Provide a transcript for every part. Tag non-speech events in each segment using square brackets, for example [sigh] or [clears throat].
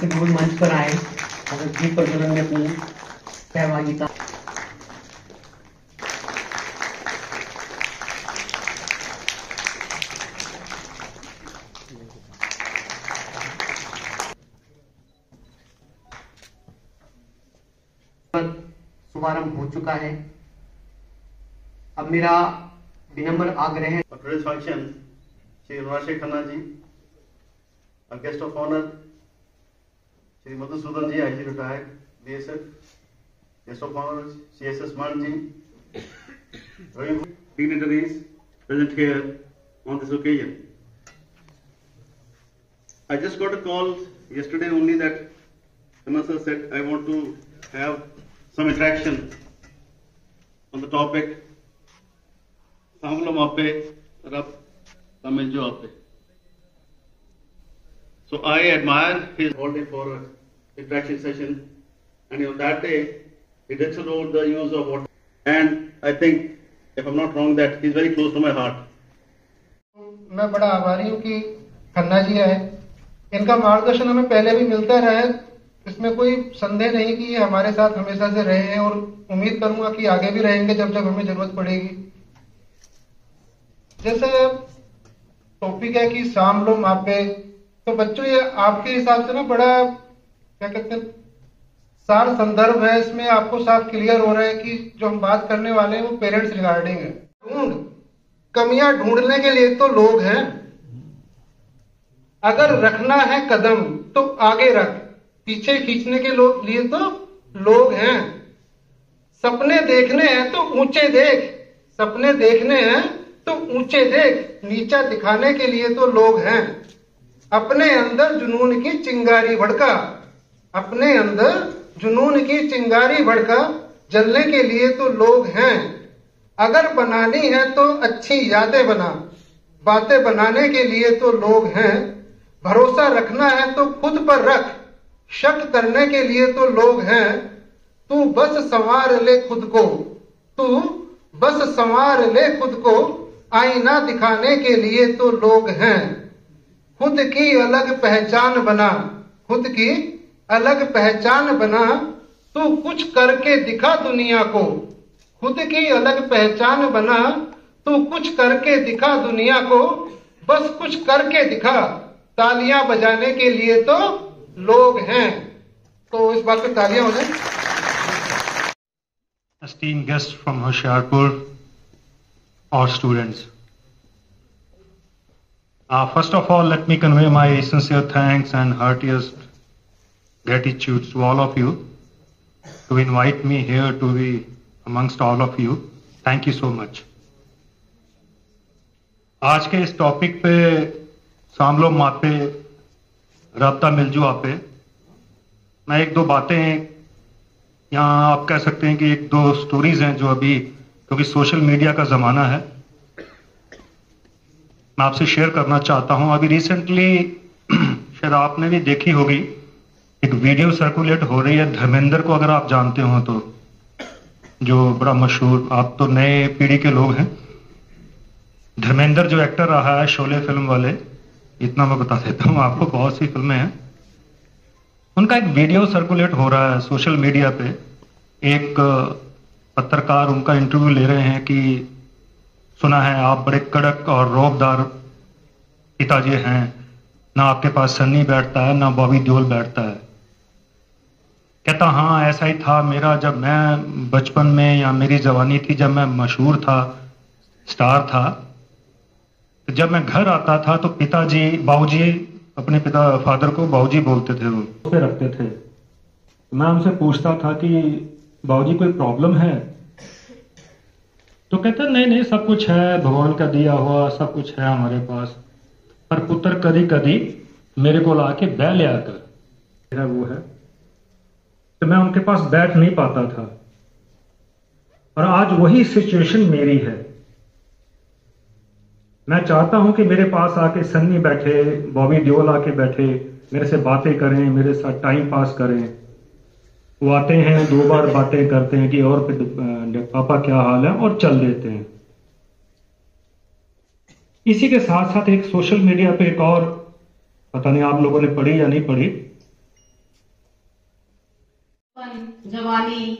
से गुरु मंच पर आए और दीप प्रज्वलन में अपनी सहभागिता शुभारंभ हो चुका है। अब मेरा विनम्र आग्रह है For today's function, Shri Rashi Khanna ji, a guest of honor, Shri Madhusudan ji, IT retired, BSF, guest of honor, CSS Man ji, Ravi dignitaries present here on this occasion. I just got a call yesterday only that Khanna sir said, I want to have some interaction on the topic Samlo Mappe, Rab Tamil Jo Appe. So I admire his day for interaction session, and on that day, he did so the use of water. And I think, if I'm not wrong, that he's very close to my heart. मैं बड़ा आभारी हूँ कि खन्ना जी आए इनका मार्गदर्शन हमें पहले भी मिलता रहा है इसमें कोई संदेह नहीं कि ये हमारे साथ हमेशा से रहे हैं और उम्मीद करूँगा कि आगे भी रहेंगे जब जब हमें ज़रूरत पड़ेगी जैसे टॉपिक है कि शाम लो मापे तो बच्चों ये आपके हिसाब से ना बड़ा, क्या कहते हैं, सार संदर्भ है, इसमें आपको साफ़ क्लियर हो रहा है कि जो हम बात करने वाले हैं वो पेरेंट्स रिगार्डिंग है। ढूंढ, कमियाँ ढूँढने के लिए तो लोग हैं। अगर रखना है कदम तो आगे रख। पीछे खींचने के लिए तो लोग हैं। सपने देखने हैं तो ऊँचे देख। सपने देखने हैं तो ऊँचे देख, नीचा दिखाने के लिए तो लोग हैं। अपने अंदर जुनून की चिंगारी भड़का। अपने अंदर जुनून की चिंगारी भड़का, जलने के लिए तो लोग हैं। अगर बनानी है तो अच्छी यादें बना। बातें बनाने के लिए तो लोग हैं। भरोसा रखना है तो खुद पर रख। शक करने के लिए तो लोग हैं। तू बस संवार ले खुद को। तू बस संवार ले खुद को। आईना दिखाने के लिए तो लोग हैं। खुद की अलग पहचान बना। खुद की अलग पहचान बना तू कुछ करके दिखा दुनिया को। खुद की अलग पहचान बना तू कुछ करके दिखा दुनिया को। बस कुछ करके दिखा। तालियाँ बजाने के लिए तो लोग हैं। तो इस बात पे तालियाँ हो जाए। Guests from Hoshiarpur, or students. Uh, first of all, let me convey my sincere thanks and heartiest gratitude to all of you to invite me here to be amongst all of you. Thank you so much. आज के इस topic पे सामलो मापे रबता मिलजू आपे मैं एक दो बातें यहाँ आप कह सकते हैं कि एक दो स्टोरीज हैं जो अभी क्योंकि सोशल मीडिया का जमाना है। मैं आपसे शेयर करना चाहता हूँ। अभी रिसेंटली [clears throat] शायद आपने भी देखी होगी, एक वीडियो सर्कुलेट हो रही है। धर्मेंद्र को अगर आप जानते हो तो जो बड़ा मशहूर, आप तो नए पीढ़ी के लोग हैं। धर्मेंद्र जो एक्टर रहा है, शोले फ़िल्म वाले, इतना मैं बता देता हूँ, आपको बहुत सी फ़िल्में हैं। उनका एक वीडियो सर्कुलेट हो रहा है सोशल मीडिया पे। एक पत्रकार उनका इंटरव्यू ले रहे हैं कि, सुना है, आप बड़े कड़क और रौबदार पिताजी हैं। ना आपके पास सन्नी बैठता है, ना बॉबी देओल बैठता है। कहता हाँ ऐसा ही था मेरा जब मैं बचपन में या मेरी जवानी थी, जब मैं मशहूर था, स्टार था। तो जब मैं घर आता था तो पिताजी, बाबूजी, अपने पिता, फादर को बाबूजी बोलते थे वो। रखते थे। मैं उनसे पूछता था कि, बाबूजी, कोई प्रॉब्लम है? तो कहते नहीं नहीं, सब कुछ है, भगवान का दिया हुआ सब कुछ है हमारे पास। पर पुत्र कदी कदी मेरे को लाके बह ले कर। है वो है। तो मैं उनके पास बैठ नहीं पाता था। और आज वही सिचुएशन मेरी है। मैं चाहता हूँ कि मेरे पास आके सन्नी बैठे, बॉबी देओल आके बैठे, मेरे से बातें करें, मेरे साथ टाइम पास करें। वो आते हैं, दो बार बातें करते हैं कि और पापा क्या हाल है और चल देते हैं। इसी के साथ साथ एक सोशल मीडिया पे एक और, पता नहीं आप लोगों ने पढ़ी या नहीं पढ़ी? जवानी,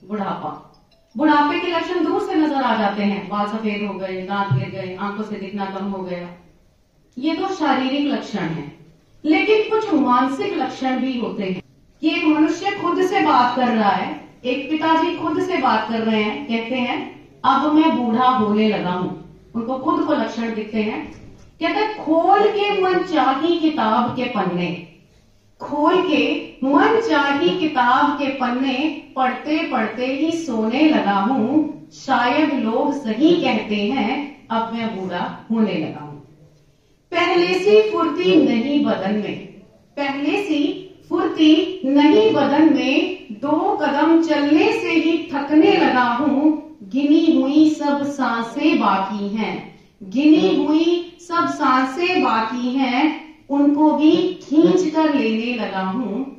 बुढ़ापा। बुढ़ापे के लक्षण दूर से नज़र आ जाते हैं। बाल सफ़ेद हो गए, दांत गिर गए, आँखों से दिखना कम हो गया। ये तो शारीरिक लक्षण है, लेकिन कुछ मानसिक लक्षण भी होते हैं। कि एक मनुष्य खुद से बात कर रहा है, एक पिताजी खुद से बात कर रहे हैं, कहते हैं, अब मैं बूढ़ा होने लगा हूँ। उनको खुद को लक्षण दिखते हैं। कहते खोल के मन चाही किताब के पन्ने। खोल के मन चाही किताब के पन्ने पढ़ते पढ़ते ही सोने लगा हूँ। शायद लोग सही कहते हैं, अब मैं बूढ़ा होने लगा हूँ। पहले सी फुर्ती नहीं बदन में। पहले सी फुर्ती नहीं बदन में, दो कदम चलने से ही थकने लगा हूँ। गिनी हुई सब साँसें बाकी हैं। गिनी हुई सब साँसें बाकी हैं, उनको भी खींच कर लेने लगा हूँ।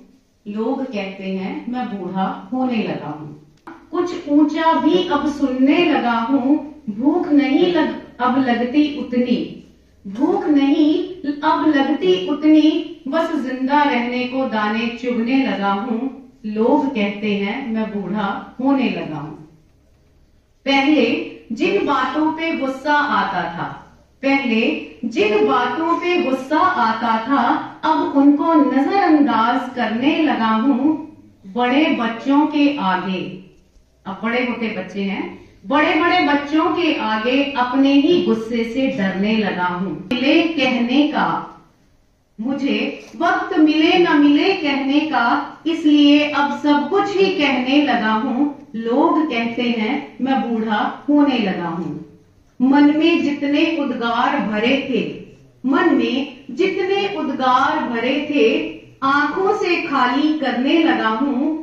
लोग कहते हैं, मैं बूढ़ा होने लगा हूँ। कुछ ऊँचा भी अब सुनने लगा हूँ। भूख नहीं लग, अब लगती उतनी। भूख नहीं, अब लगती उतनी। बस ज़िंदा रहने को दाने चुभने लगा हूँ। लोग कहते हैं, मैं बूढ़ा होने लगा हूँ। पहले जिन बातों पे गुस्सा आता था, पहले जिन बातों पे गुस्सा आता था, अब उनको नजरअंदाज करने लगा हूँ। बड़े बच्चों के आगे, अब बड़े होते बच्चे हैं, बड़े बड़े बच्चों के आगे अपने ही गुस्से से डरने लगा हूँ। कहने का मुझे वक्त मिले न मिले कहने का, इसलिए अब सब कुछ ही कहने लगा हूँ। लोग कहते हैं, मैं बूढ़ा होने लगा हूँ। मन में जितने उद्गार भरे थे, मन में जितने उद्गार भरे थे, आँखों से खाली करने लगा हूँ।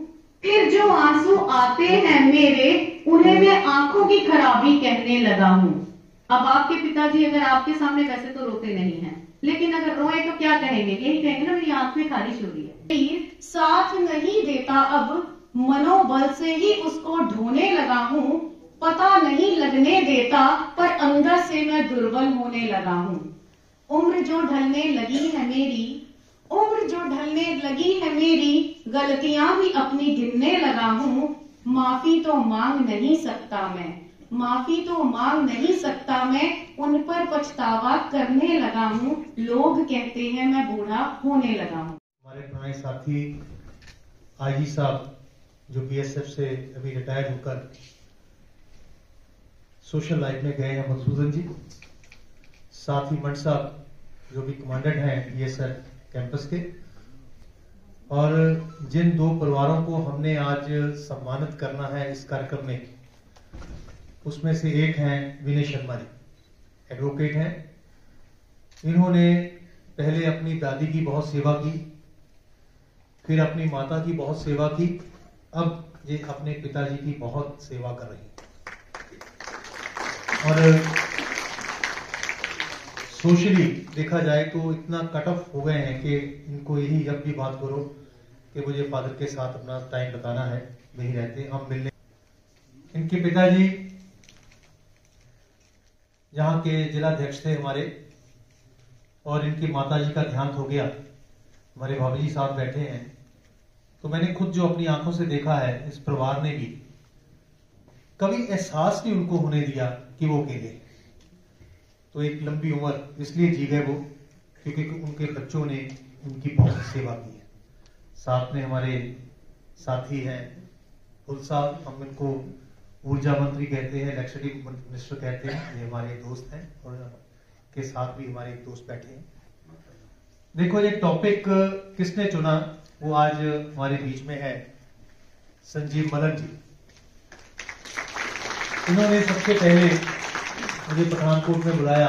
फिर जो आँसू आते हैं मेरे, उन्हें मैं आँखों की खराबी कहने लगा हूँ। अब आपके पिताजी अगर आपके सामने वैसे तो रोते नहीं हैं। लेकिन अगर रोए तो क्या कहेंगे? यही कहेंगे ना, मेरी आँख में खारिश हो। रही है साथ नहीं देता अब मनोबल से ही उसको ढोने लगा हूँ, पता नहीं लगने देता, पर अंदर से मैं दुर्बल होने लगा हूँ। उम्र जो ढलने लगी है मेरी, उम्र जो ढलने लगी है मेरी, गलतियाँ भी अपनी गिनने लगा हूँ, माफ़ी तो मांग नहीं सकता मैं। माफ़ी तो मांग नहीं सकता मैं, उन पर पछतावा करने लगा हूँ। लोग कहते हैं मैं बूढ़ा होने लगा हूँ। हमारे पुराने साथी, आईजी साहब, जो बीएसएफ से अभी रिटायर होकर सोशल लाइफ में गए हैं, मधुसूदन जी। साथ ही मंड साहब, जो भी कमांडेंट हैं बीएसएफ कैंपस के। और जिन दो परिवारों को हमने आज सम्मानित करना है इस कार्यक्रम में उसमें से एक हैं विनय शर्मा जी। एडवोकेट हैं। इन्होंने पहले अपनी दादी की बहुत सेवा की, फिर अपनी माता की बहुत सेवा की, अब ये अपने पिताजी की बहुत सेवा कर रही और सोशली देखा जाए तो इतना कट ऑफ़ हो गए हैं कि इनको यही जब भी बात करो कि मुझे फादर के साथ अपना टाइम बताना है, नहीं रहते, हम मिलने। इनके पिताजी यहाँ के जिलाध्यक्ष थे हमारे, और इनकी माताजी का ध्यान हो गया। हमारे भाभी जी साथ बैठे हैं। तो मैंने खुद जो अपनी आँखों से देखा है इस परिवार ने भी, कभी एहसास नहीं उनको होने दिया कि वो अकेले तो एक लंबी उम्र इसलिए जी गए वो, क्योंकि उनके बच्चों ने उनकी बहुत सेवा की है। साथ में हमारे साथी हैं फुल साहब हम इनको ऊर्जा मंत्री कहते हैं, इलेक्ट्रिसिटी मिनिस्टर कहते हैं, ये हमारे दोस्त हैं और के साथ भी हमारे दोस्त बैठे हैं। देखो, ये टॉपिक किसने चुना? वो आज हमारे बीच में है, संजीव मलन जी। उन्होंने सबसे पहले मुझे पठानकोट में बुलाया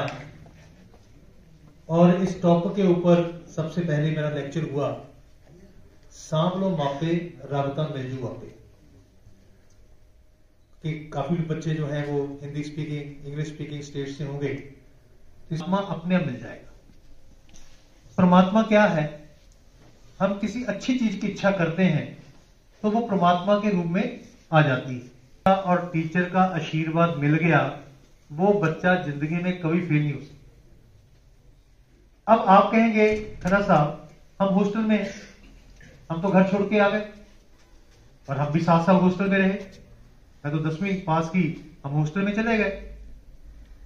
और इस टॉपिक के ऊपर सबसे पहले मेरा लेक्चर हुआ सांवलो मापे, राबता मिलजू वापे। कि काफ़ी बच्चे जो हैं वो Hindi speaking English speaking state से होंगे। तो इसमें अपने आप मिल जाएगा। परमात्मा क्या है? हम किसी अच्छी चीज़ की इच्छा करते हैं तो वो परमात्मा के रूप में आ जाती है। और टीचर का आशीर्वाद मिल गया, वो बच्चा ज़िंदगी में कभी फेल नहीं हो सकता। अब आप कहेंगे खरा साहब, हम हॉस्टल में हम तो घर छोड़ के आ गए। और हम भी सात साल हॉस्टल में रहे। मैं तो दसवीं पास की हम हॉस्टल में चले गए।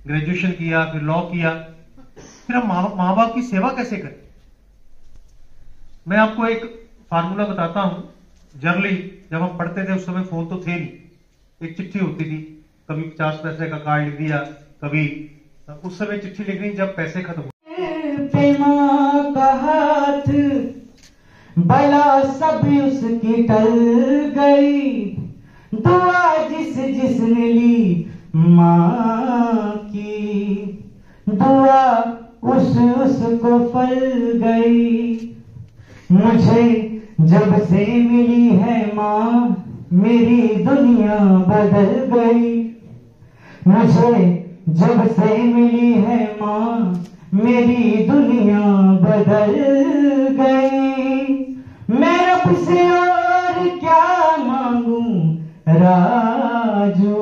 ग्रेजुएशन किया, फिर लॉ किया। फिर हम माँ बाप की सेवा कैसे करें? मैं आपको एक फार्मूला बताता हूँ। जर्नली, जब हम पढ़ते थे उस समय फ़ोन तो थे नहीं। एक चिट्ठी होती थी, कभी पचास पैसे का कार्ड लिख दिया, कभी उस समय चिट्ठी लिख लिखनी, जब पैसे खत्म बला सब उसकी टल गई। दुआ जिस जिसने ली माँ की। दुआ उस उसको फल गई। मुझे जब से मिली है माँ, मेरी दुनिया बदल गई। मुझे जब से मिली है माँ, मेरी दुनिया बदल गई। मैं रब से और രാജു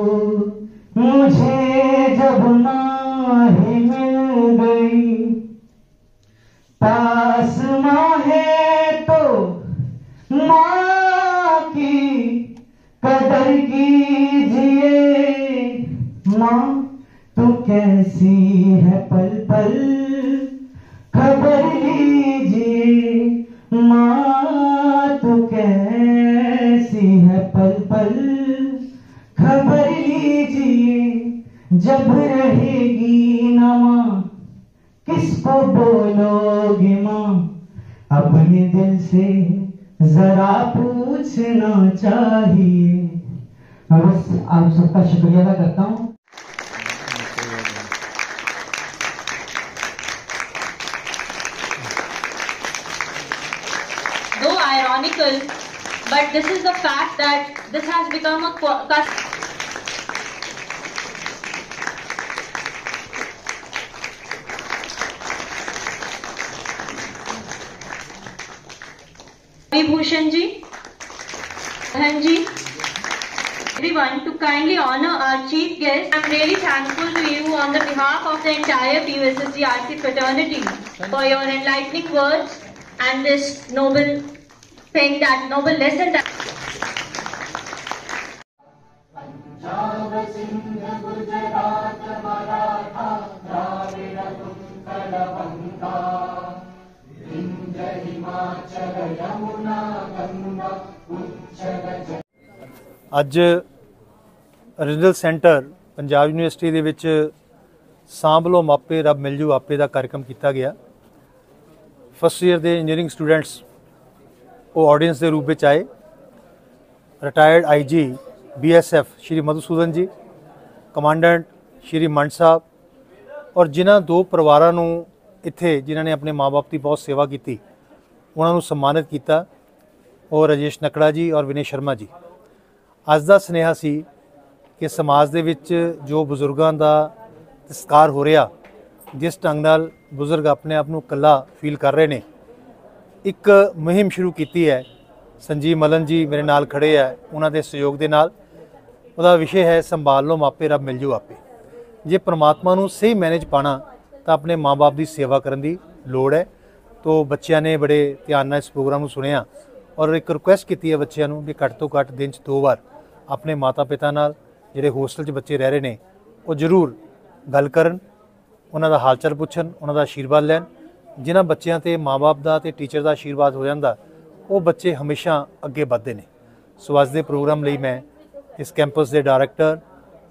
जब रहेगी नमा किसको बोलोगी माँ? अपने दिल से जरा पूछना चाहिए। बस आप सबका शुक्रिया अदा करता हूँ। But this is the fact that this has become a कस्ट Vibhushan ji, Dharan ji, everyone to kindly honor our chief guest. I'm really thankful to you on the behalf of the entire PUSSCRC fraternity for your enlightening words and this noble thing that noble lesson that ਅੱਜ regional centre Punjab university ਦੇ ਵਿੱਚ ਸਾਂਭ ਲਓ ਮਾਪੇ ਰੱਬ ਮਿਲ ਜੂ ਆਪੇ ਦਾ ਕਾਰਜਕ੍ਰਮ ਕੀਤਾ ਗਿਆ। ਫਸਟ ਈਅਰ ਦੇ ਇੰਜੀਨੀਅਰਿੰਗ ਸਟੂਡੈਂਟਸ ਉਹ ਆਡੀਅנס ਦੇ ਰੂਪ ਵਿੱਚ ਆਏ। Retired IG BSF Shri Madhusudan ji commandant Shri ਮੰਡ ਸਾਹਿਬ ਔਰ ਜਿਨ੍ਹਾਂ ਦੋ ਪਰਿਵਾਰਾਂ ਨੂੰ ਇੱਥੇ ਜਿਨ੍ਹਾਂ ਨੇ ਆਪਣੇ ਮਾਪੇ ਦੀ ਬਹੁਤ ਸੇਵਾ ਕੀਤੀ, ਉਹਨਾਂ ਨੂੰ ਸਨਮਾਨਿਤ ਕੀਤਾ ਉਹ ਰਜੇਸ਼ ਨਕੜਾ ਜੀ ਔਰ ਵਿਨੇ ਸ਼ਰਮਾ ਜੀ। ਅੱਜ ਦਾ ਸੁਨੇਹਾ ਸੀ ਕਿ ਸਮਾਜ ਦੇ ਵਿੱਚ ਜੋ ਬਜ਼ੁਰਗਾਂ ਦਾ ਤਿਸਕਾਰ ਹੋ ਰਿਹਾ, ਜਿਸ ਢੰਗ ਨਾਲ ਬਜ਼ੁਰਗ ਆਪਣੇ ਆਪ ਨੂੰ ਇਕੱਲਾ ਫੀਲ ਕਰ ਰਹੇ ਨੇ, ਇੱਕ ਮੁਹਿੰਮ ਸ਼ੁਰੂ ਕੀਤੀ ਹੈ। ਸੰਜੀਵ ਮਲਨ ਜੀ ਮੇਰੇ ਨਾਲ ਖੜੇ ਆ, ਉਹਨਾਂ ਦੇ ਸਹਿਯੋਗ ਦੇ ਨਾਲ। ਉਹਦਾ ਵਿਸ਼ੇ ਹੈ, ਸੰਭਾਲ ਲਓ, ਮਾਪੇ ਰੱਬ ਮਿਲ ਜੂ ਆਪੇ। ਜੇ ਪ੍ਰਮਾਤਮਾ ਨੂੰ ਸਹੀ ਮੈਨੇਜ ਪਾਣਾ ਤਾਂ ਆਪਣੇ ਮਾਪੇ ਦੀ ਸੇਵਾ ਕਰਨ ਦੀ ਲੋੜ ਹੈ। ਤੋ ਬੱਚਿਆਂ ਨੇ ਬੜੇ ਧਿਆਨ ਨਾਲ ਇਸ ਪ੍ਰੋਗਰਾਮ ਨੂੰ ਸੁਣਿਆ ਔਰ ਇੱਕ ਰਿਕੁਐਸਟ ਕੀਤੀ ਹੈ ਬੱਚਿਆਂ ਨੂੰ ਵੀ ਘੱਟ ਤੋਂ ਘੱਟ ਦਿਨ 'ਚ ਦੋ ਵਾਰ ਆਪਣੇ ਮਾਤਾ-ਪਿਤਾ ਨਾਲ ਜਿਹੜੇ ਹੋਸਟਲ 'ਚ ਬੱਚੇ ਰਹਿ ਰਹੇ ਨੇ, ਉਹ ਜ਼ਰੂਰ ਗੱਲ ਕਰਨ, ਉਹਨਾਂ ਦਾ ਹਾਲ ਚਾਲ ਪੁੱਛਣ, ਉਹਨਾਂ ਦਾ ਆਸ਼ੀਰਵਾਦ ਲੈਣ। ਜਿਨ੍ਹਾਂ ਬੱਚਿਆਂ ਤੇ ਮਾਪੇ ਦਾ ਤੇ ਟੀਚਰ ਦਾ ਆਸ਼ੀਰਵਾਦ ਹੋ ਜਾਂਦਾ, ਉਹ ਬੱਚੇ ਹਮੇਸ਼ਾ ਅੱਗੇ ਵਧਦੇ ਨੇ। ਸੋ ਅੱਜ ਦੇ ਪ੍ਰੋਗਰਾਮ ਲਈ ਮੈਂ ਇਸ ਕੈਂਪਸ ਦੇ ਡਾਇਰੈਕਟਰ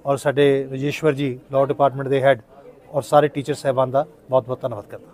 ਔਰ ਸਾਡੇ ਰਜੇਸ਼ਵਰ ਜੀ ਲਾਅ ਡਿਪਾਰਟਮੈਂਟ ਦੇ ਹੈੱਡ ਔਰ ਸਾਰੇ ਟੀਚਰ ਸਹਿਬਾਨ ਦਾ ਬਹੁਤ ਬਹੁਤ ਧੰਨਵਾਦ ਕਰਦਾ